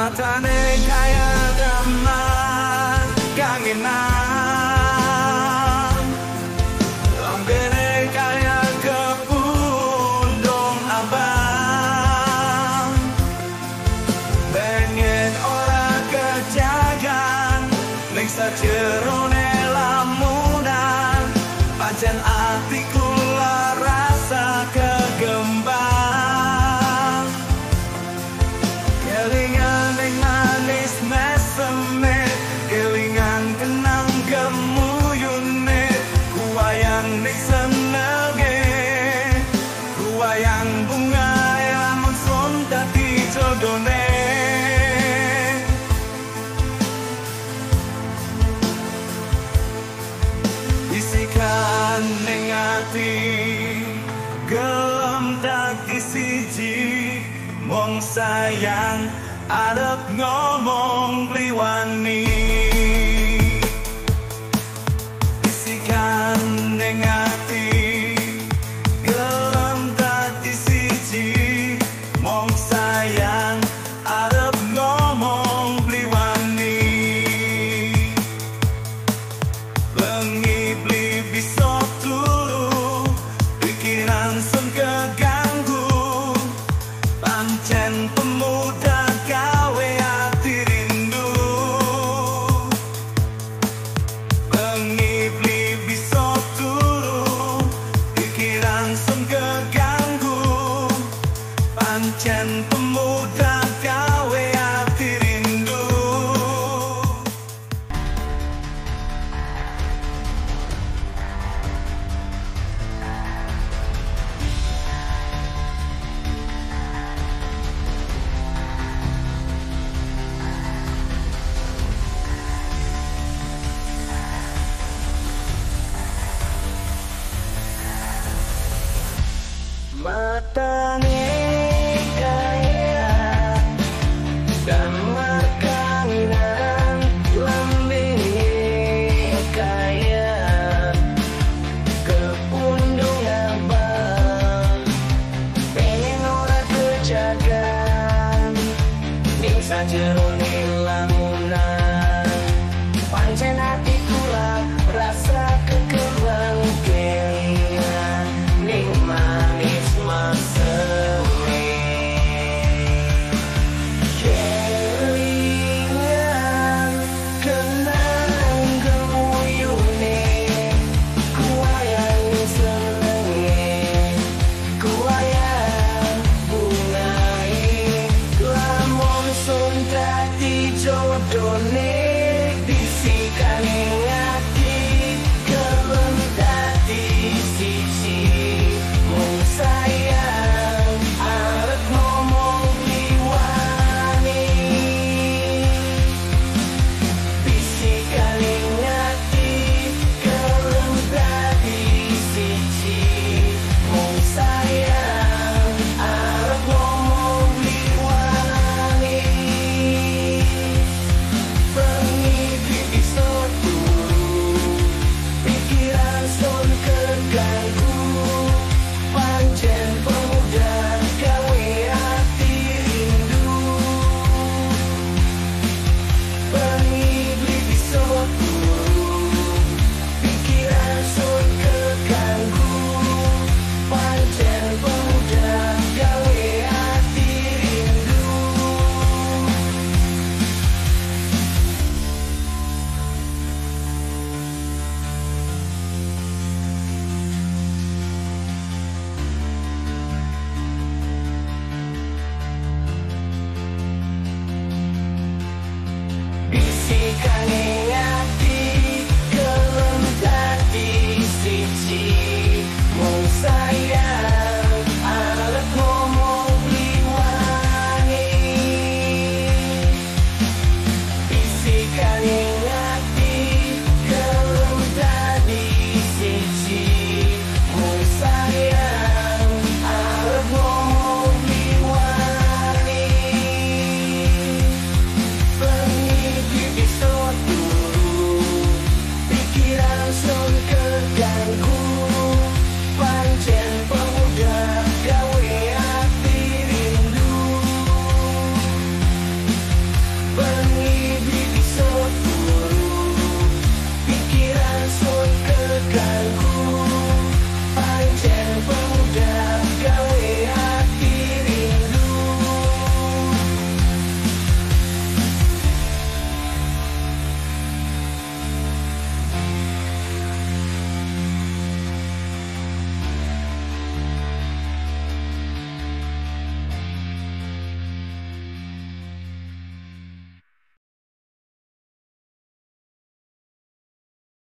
Matane kaya demam kangenan. Lambene kaya kebundung abang. Pengen ora kejagan Ning sajerone lamunan. Pancen atiku sayang Arep ngomong liwani Isikan ning Pancen pemuda rindu I did light.